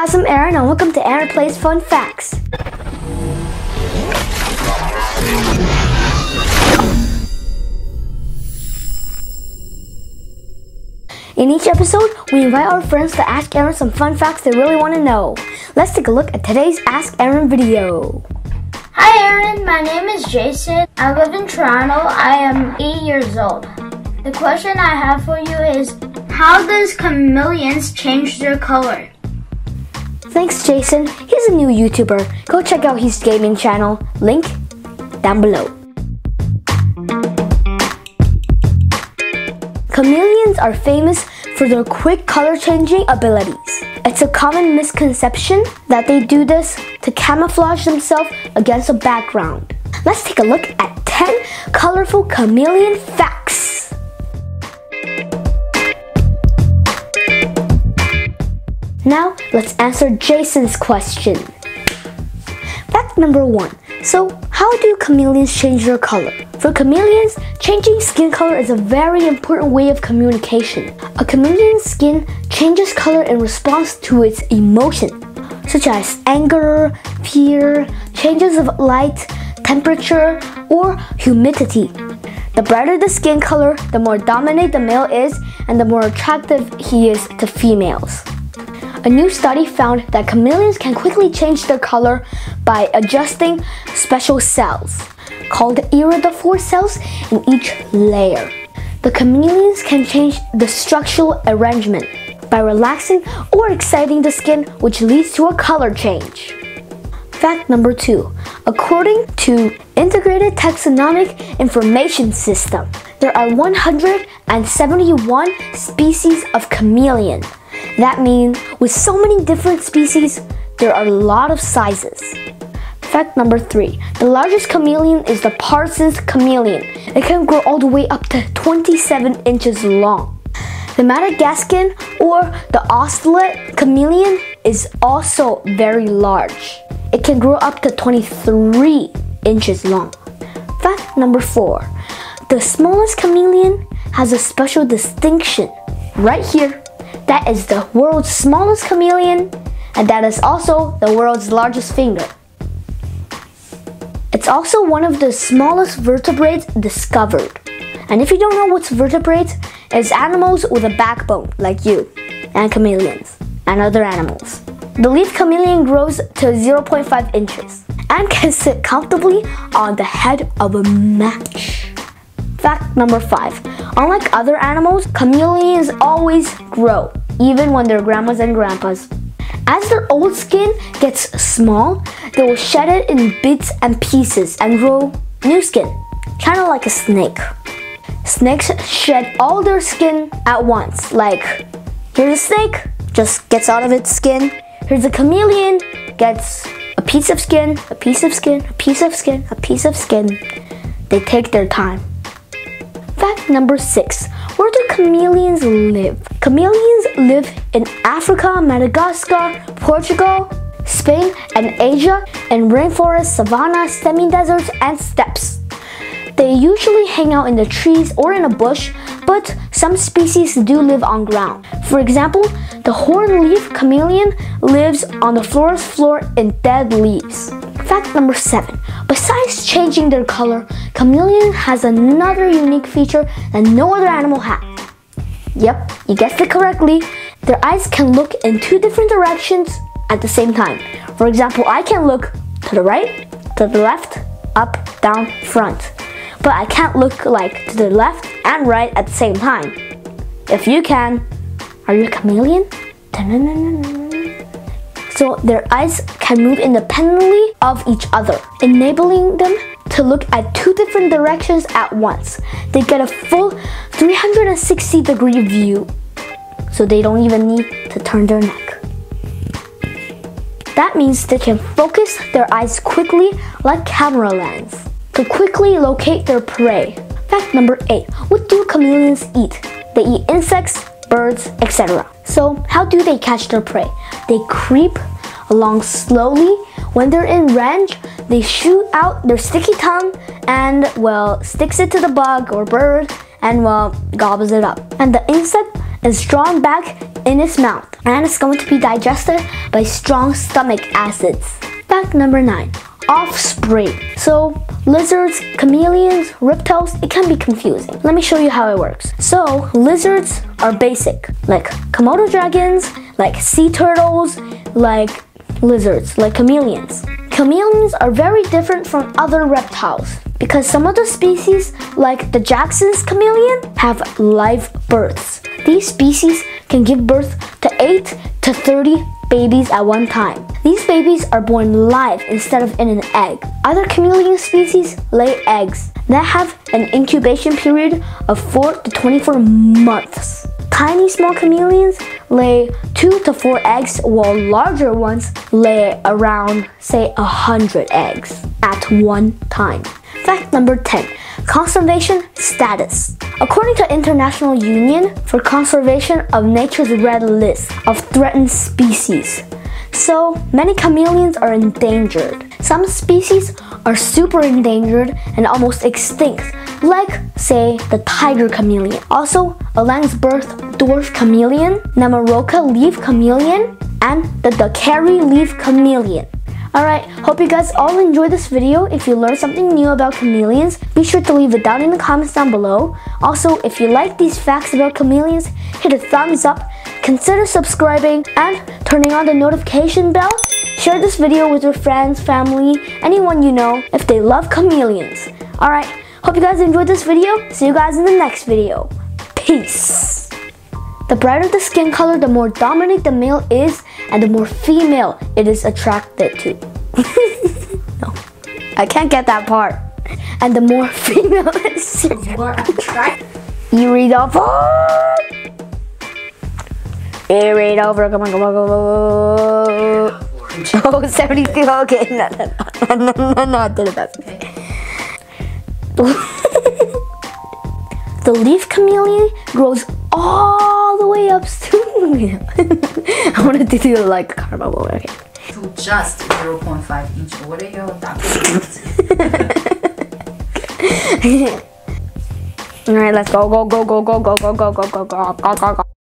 I'm Aaron and welcome to Aaron Plays Fun Facts. In each episode, we invite our friends to ask Aaron some fun facts they really want to know. Let's take a look at today's Ask Aaron video. Hi Aaron, my name is Jason. I live in Toronto. I am 8 years old. The question I have for you is how does chameleons change their color? Thanks, Jason. He's a new YouTuber. Go check out his gaming channel. Link down below. Chameleons are famous for their quick color changing abilities. It's a common misconception that they do this to camouflage themselves against a background. Let's take a look at 10 colorful chameleon facts. Now, let's answer Jason's question. Fact number one. So, how do chameleons change their color? For chameleons, changing skin color is a very important way of communication. A chameleon's skin changes color in response to its emotion, such as anger, fear, changes of light, temperature, or humidity. The brighter the skin color, the more dominant the male is and the more attractive he is to females. A new study found that chameleons can quickly change their color by adjusting special cells called iridophore cells in each layer. The chameleons can change the structural arrangement by relaxing or exciting the skin, which leads to a color change. Fact number two. According to Integrated Taxonomic Information System, there are 171 species of chameleon. That means with so many different species, there are a lot of sizes. Fact number three. The largest chameleon is the Parsons chameleon. It can grow all the way up to 27 inches long. The Madagascan or the Oustalet chameleon is also very large. It can grow up to 23 inches long. Fact number four. The smallest chameleon has a special distinction right here that is the world's smallest chameleon, and that is also the world's largest finger. It's also one of the smallest vertebrates discovered. And if you don't know what's vertebrates, it's animals with a backbone, like you, and chameleons, and other animals. The leaf chameleon grows to 0.5 inches and can sit comfortably on the head of a match. Fact number five. Unlike other animals, chameleons always grow, even when they're grandmas and grandpas. As their old skin gets small, they will shed it in bits and pieces and grow new skin, kind of like a snake. Snakes shed all their skin at once, like here's a snake, just gets out of its skin. Here's a chameleon, gets a piece of skin, a piece of skin, a piece of skin, a piece of skin. They take their time. Fact number six. Where do chameleons live? Chameleons live in Africa, Madagascar, Portugal, Spain, and Asia in rainforests, savanna, semi-deserts, and steppes. They usually hang out in the trees or in a bush, but some species do live on ground. For example, the horn leaf chameleon lives on the forest floor in dead leaves. Fact number seven. Besides changing their color, chameleon has another unique feature that no other animal has. Yep, you guessed it correctly. Their eyes can look in two different directions at the same time. For example, I can look to the right, to the left, up, down, front. But I can't look like to the left and right at the same time. If you can, are you a chameleon? So their eyes can move independently of each other, enabling them to look at two different directions at once. They get a full 360 degree view, so they don't even need to turn their neck. That means they can focus their eyes quickly like camera lens to quickly locate their prey. Fact number 8. What do chameleons eat? They eat insects, birds, etc. So how do they catch their prey? They creep along slowly. When they're in range, they shoot out their sticky tongue and, well, sticks it to the bug or bird and, well, gobbles it up. And the insect is drawn back in its mouth and it's going to be digested by strong stomach acids. Fact number nine offspring. So, lizards, chameleons, reptiles, it can be confusing. Let me show you how it works. So, lizards are basic, like Komodo dragons, like sea turtles, like lizards, like chameleons. Chameleons are very different from other reptiles because some of the species, like the Jackson's chameleon, have live births. These species can give birth to 8 to 30 babies at one time. These babies are born live instead of in an egg. Other chameleon species lay eggs that have an incubation period of 4 to 24 months. Tiny small chameleons lay 2 to 4 eggs while larger ones lay around say a 100 eggs at one time. Fact number 10 Conservation status. According to International Union for Conservation of Nature's Red List of Threatened Species, so many chameleons are endangered. Some species are super endangered and almost extinct, like, say, the tiger chameleon. Also, Elandsberg dwarf chameleon, Namoroka leaf chameleon, and the Decary leaf chameleon. Alright, hope you guys all enjoyed this video. If you learned something new about chameleons, be sure to leave it down in the comments down below. Also, if you like these facts about chameleons, hit a thumbs up, consider subscribing, and turning on the notification bell. Share this video with your friends, family, anyone you know if they love chameleons. Alright, hope you guys enjoyed this video. See you guys in the next video. Peace. The brighter the skin color, the more dominant the male is and the more female it is attracted to. no, I can't get that part. And the more female is more attracted. You read off. You read over. Come on, come on, come on. Oh, 72. Okay, no, no, no, no, no, no, I did it best. Okay. The leaf chameleon grows all the way up soon. I wanted to do like karma moment. Okay. To just 0.5 inch. What are your All right, let's go, go, go, go, go, go, go, go, go, go, go, go, go, go.